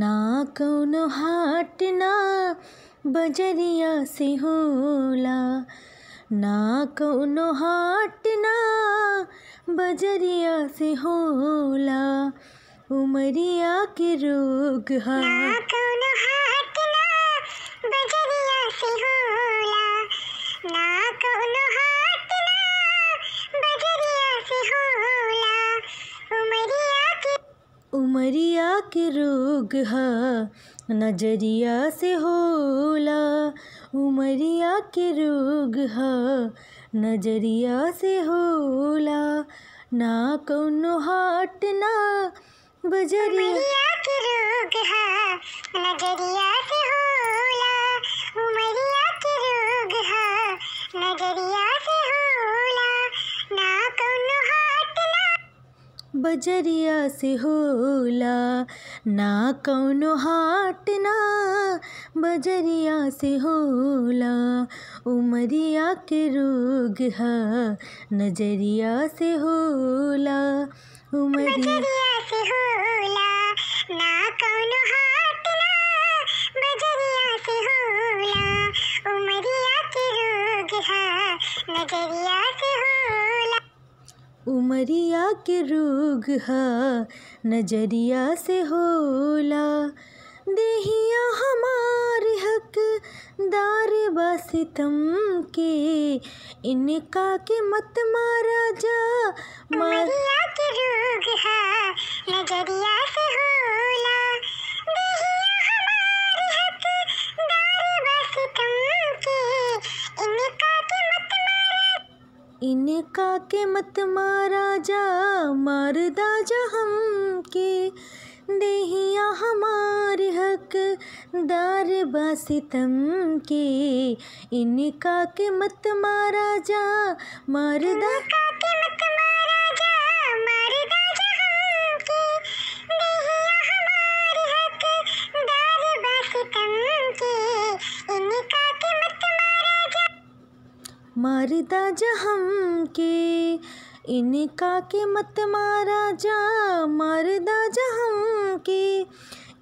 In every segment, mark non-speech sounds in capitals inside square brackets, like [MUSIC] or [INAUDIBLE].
ना कौनो हाट ना बजरिया से होला। ना कौनो हाट ना बजरिया से होला। उमरिया के रोग हा। बजरिया से होला। ना के रोग हा, नज़रिया से होला, उमरिया के रोग हा, नज़रिया से होला, ना कौनो हाट ना बजरिया। के रोग हा, नज़रिया बजरिया से होला। ना कौनो हाट, ना बजरिया से होला। उमरिया के रोग हा, नज़रिया से होला। उमरिया से होला। ना कौनो हाट, ना बजरिया से होला। उमरिया के रोग हा, नज़रिया से होला। उमरिया के रोग हा, नज़रिया से होला। देहिया हमार हक, दार बासितम के, इनका के मत मारा जा। मार उमरिया के रोग हा, नज़रिया से होला। इनका के मत मारा जा मारदा जा हम के देहिया हमार हक, दार बासितम के इनका के मत मारा जा मारदा मारदा जा हम के, इनका के मत मारा जा, मारदा जा हम के।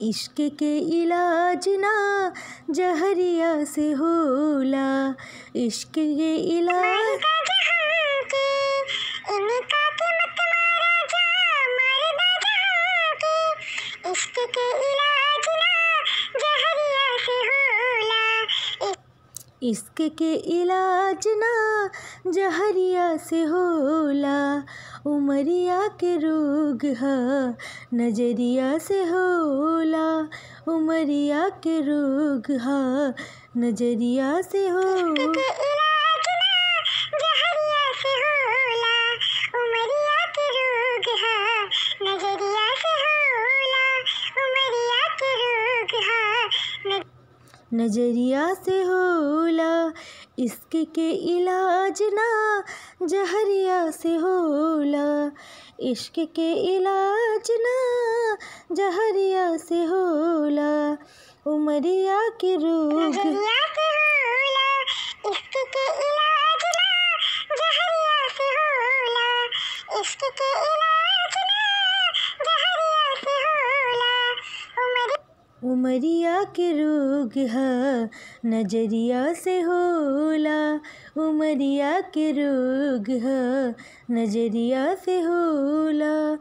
इश्क के इलाज ना, जहरिया से होला। इश्क के इलाज इश्क के इलाज इश्क के इलाज ना, जहरिया से होला। उमरिया के रोग हा, नज़रिया से होला। उमरिया के रोग हा, नज़रिया से हो [LAUGHS] नज़रिया से होला इश्क के इलाज ना जहरिया से होला। इश्क के इलाज ना जहरिया से होला। उमरिया के रोग इश्क के इलाज ना जहरिया से होला इश्क के इलाज ना जहरिया से होला उमरिया के रोग है नज़रिया से होला। उमरिया के रोग है नज़रिया से होला।